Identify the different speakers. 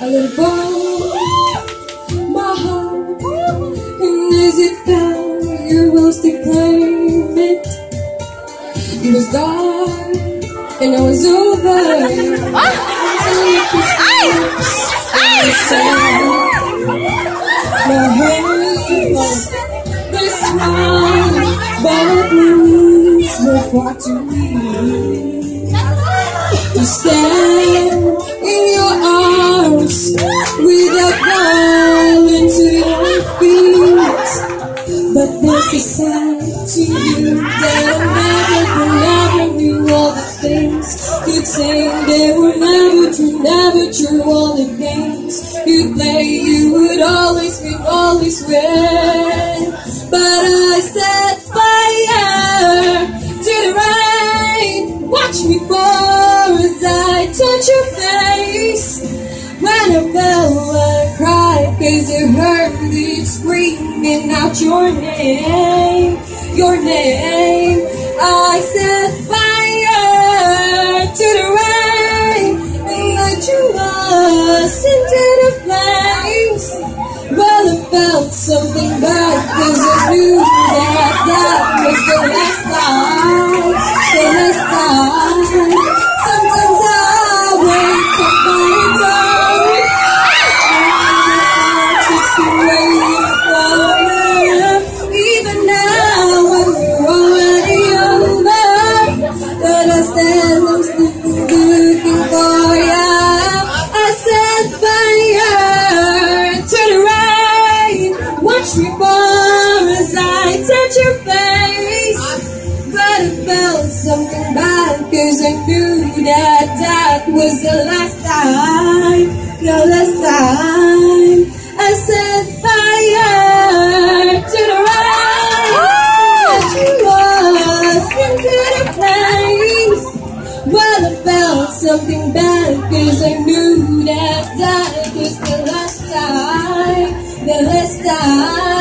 Speaker 1: A little bow, my heart, and is it down? You will still claim it. It was dark and I was over. What? My hands, they smile, but at least were far too weak to stand in your arms with without falling to your feet. But there's a side to you that I never, never knew all the things you'd say. They were never true, never true. All the games you play, you would always win, always win. Pour as I touch your face. When I fell, I cried, cause it hurt, it screaming out your name, your name. I set fire to the rain, and let you lost into the flames. Well, I felt something bad, cause I knew I knew that that was the last time The last time I set fire to the right That you lost into the flames Well I felt something bad Cause I knew that that was the last time The last time